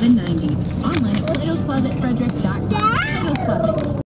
790. Online at Plato's Closet, Frederick.